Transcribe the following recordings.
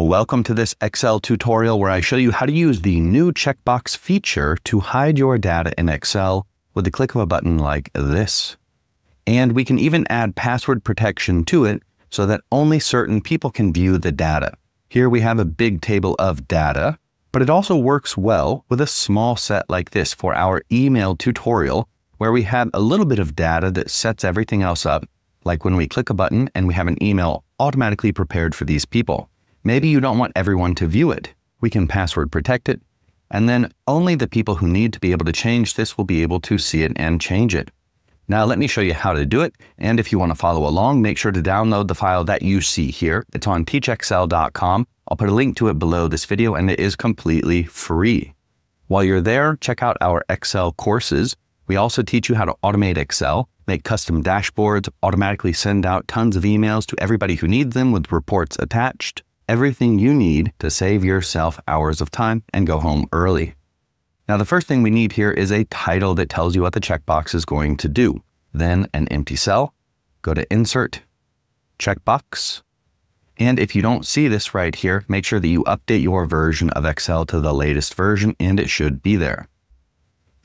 Welcome to this Excel tutorial where I show you how to use the new checkbox feature to hide your data in Excel with the click of a button like this. And we can even add password protection to it so that only certain people can view the data. Here we have a big table of data, but it also works well with a small set like this for our email tutorial where we have a little bit of data that sets everything else up, like when we click a button and we have an email automatically prepared for these people. Maybe you don't want everyone to view it. We can password protect it, and then only the people who need to be able to change this will be able to see it and change it. Now let me show you how to do it, and if you want to follow along, make sure to download the file that you see here. It's on teachexcel.com. I'll put a link to it below this video, and it is completely free. While you're there, check out our Excel courses. We also teach you how to automate Excel, make custom dashboards, automatically send out tons of emails to everybody who needs them with reports attached, everything you need to save yourself hours of time and go home early. Now, the first thing we need here is a title that tells you what the checkbox is going to do. Then an empty cell, go to Insert, Checkbox. And if you don't see this right here, make sure that you update your version of Excel to the latest version and it should be there.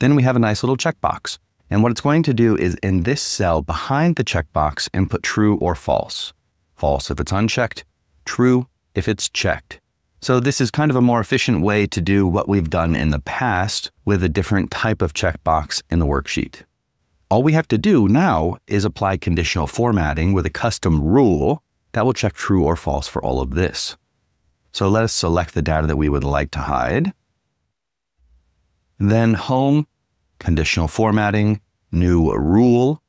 Then we have a nice little checkbox. And what it's going to do is in this cell behind the checkbox, input true or false. False if it's unchecked, true if it's checked. So this is kind of a more efficient way to do what we've done in the past with a different type of checkbox in the worksheet. All we have to do now is apply conditional formatting with a custom rule that will check true or false for all of this. So let us select the data that we would like to hide. Then home, conditional formatting, new rule,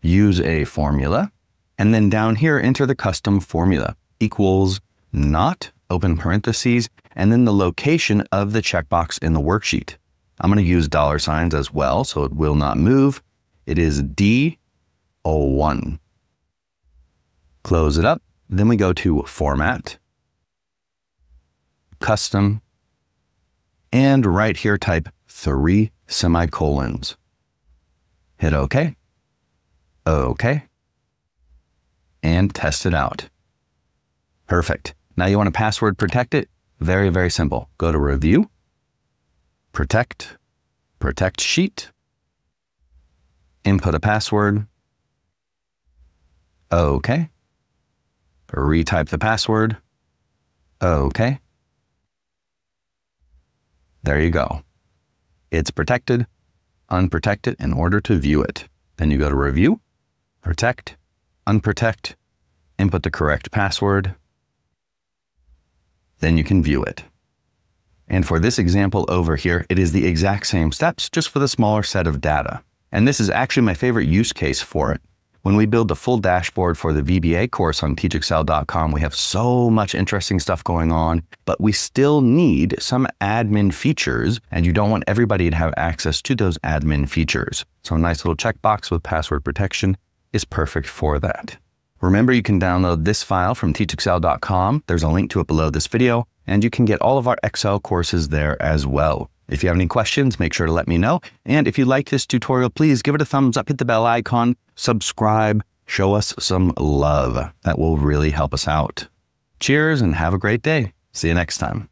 use a formula, and then down here enter the custom formula equals not, open parentheses, and then the location of the checkbox in the worksheet. I'm going to use dollar signs as well, so it will not move. It is D01. Close it up. Then we go to Format, Custom, and right here type three semicolons. Hit OK. OK. And test it out. Perfect. Now you want to password protect it? Very, very simple. Go to Review, Protect, Protect Sheet, input a password, OK, retype the password, OK. There you go. It's protected, unprotected in order to view it. Then you go to Review, Protect, Unprotect, input the correct password, then you can view it. And for this example over here, it is the exact same steps, just for the smaller set of data. And this is actually my favorite use case for it. When we build the full dashboard for the VBA course on teachexcel.com, we have so much interesting stuff going on, but we still need some admin features, and you don't want everybody to have access to those admin features. So a nice little checkbox with password protection is perfect for that. Remember, you can download this file from teachexcel.com. There's a link to it below this video, and you can get all of our Excel courses there as well. If you have any questions, make sure to let me know. And if you like this tutorial, please give it a thumbs up, hit the bell icon, subscribe, show us some love. That will really help us out. Cheers and have a great day. See you next time.